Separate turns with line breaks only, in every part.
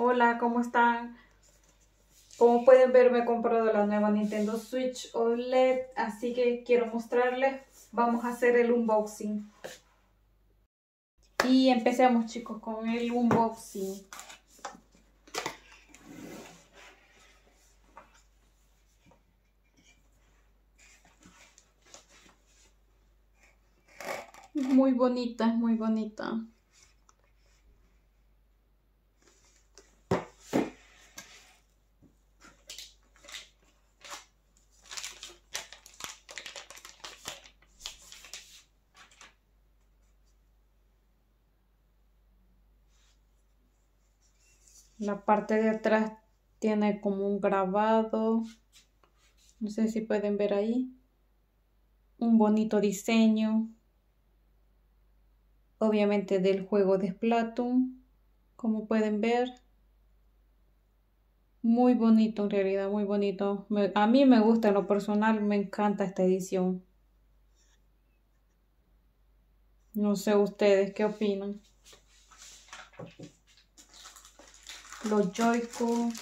Hola, ¿cómo están? Como pueden ver me he comprado la nueva Nintendo Switch OLED, así que quiero mostrarles. Vamos a hacer el unboxing. Y empecemos chicos con el unboxing. Muy bonita, es muy bonita. La parte de atrás tiene como un grabado. No sé si pueden ver ahí. Un bonito diseño. Obviamente del juego de Splatoon. Como pueden ver. Muy bonito en realidad, muy bonito. a mí me gusta en lo personal, me encanta esta edición. No sé ustedes qué opinan los Joy-Con.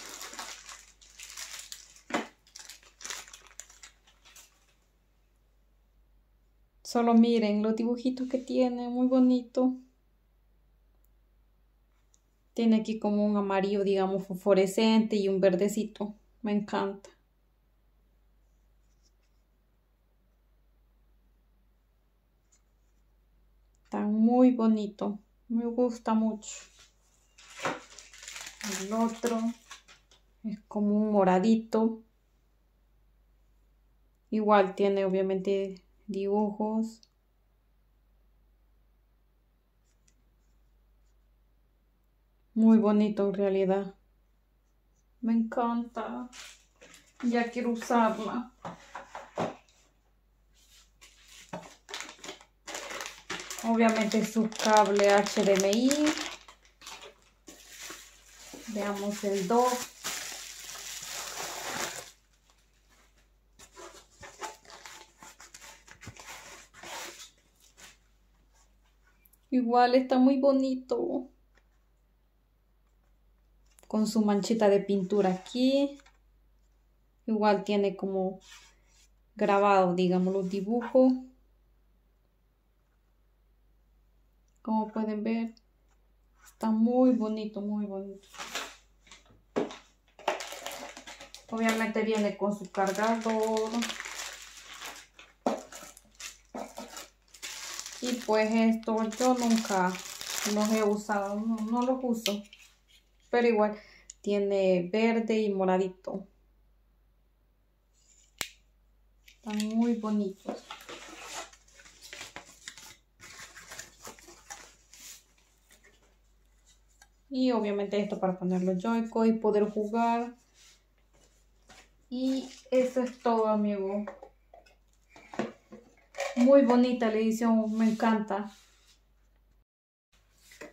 Solo miren los dibujitos que tiene, muy bonito. Tiene aquí como un amarillo, digamos, fosforescente y un verdecito. Me encanta. Está muy bonito. Me gusta mucho. El otro es como un moradito. Igual tiene obviamente dibujos. Muy bonito en realidad. Me encanta. Ya quiero usarla. Obviamente su cable HDMI. Veamos el 2. Igual está muy bonito. Con su manchita de pintura aquí. Igual tiene como grabado, digamos, los dibujos. Como pueden ver, está muy bonito, muy bonito. Obviamente viene con su cargador. Y pues esto yo nunca los he usado, no, los uso. Pero igual tiene verde y moradito. Están muy bonitos. Y obviamente esto para ponerlo Joy-Con y poder jugar. Y eso es todo, amigo. Muy bonita la edición, me encanta.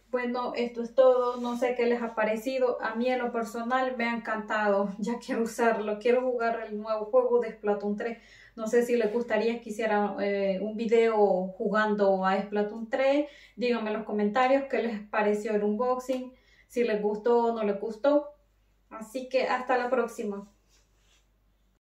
Bueno, esto es todo. No sé qué les ha parecido. A mí en lo personal me ha encantado. Ya quiero usarlo. Quiero jugar el nuevo juego de Splatoon 3. No sé si les gustaría que hiciera eh, un video jugando a Splatoon 3. Díganme en los comentarios qué les pareció el unboxing. Si les gustó o no les gustó. Así que hasta la próxima.